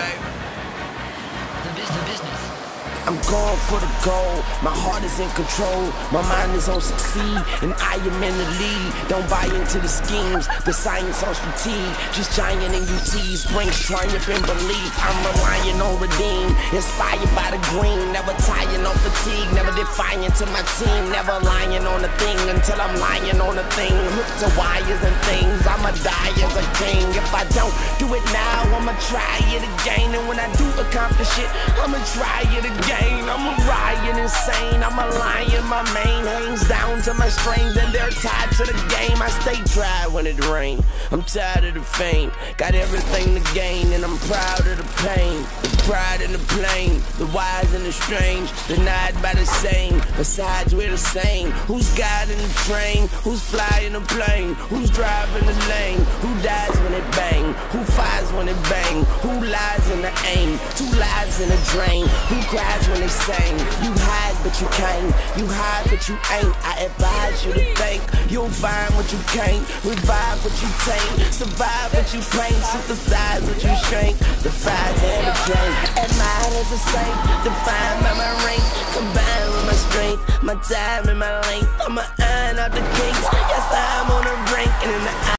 The business, business. I'm going for the goal. My heart is in control. My mind is on succeed, and I am in the lead. Don't buy into the schemes, the science on fatigue. Just giant in UTs brings triumph and belief. I'm relying on redeem, inspired by the green. Never tiring on fatigue, never defying to my team. Never lying on a thing until I'm lying on a thing. Hooked to wires and things. I don't do it now, I'ma try it again. And when I do accomplish it, I'ma try it again. I'm a riot insane. I'm a lion. My mane hangs down to my strings, and they're tied to the game. I stay dry when it rains. I'm tired of the fame. Got everything to gain, and I'm proud of the pain. The pride and the plain, the wise and the strange, denied by the same. Besides, we're the same. Who's guiding the train? Who's flying the plane? Who's driving the lane? Bang? Who lies in the aim? Two lives in a drain. Who cries? when they sing. You hide, but you can't. You hide, but you ain't. I advise you to think. You'll find what you can't. Revive what you taint. Survive what you paint. Synthesize what you shrink. The fire and the drink. Admire as a saint. Defined by my rank. Combined with my strength. My time and my length. I'ma iron out the kinks. Yes, I'm on the brink. And in the